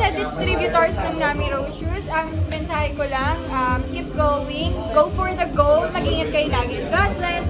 sa distributors ng Nami Rose Shoes, ang mensahe ko lang, um, keep going, go for the goal, mag-ingat kayo lagi. God bless!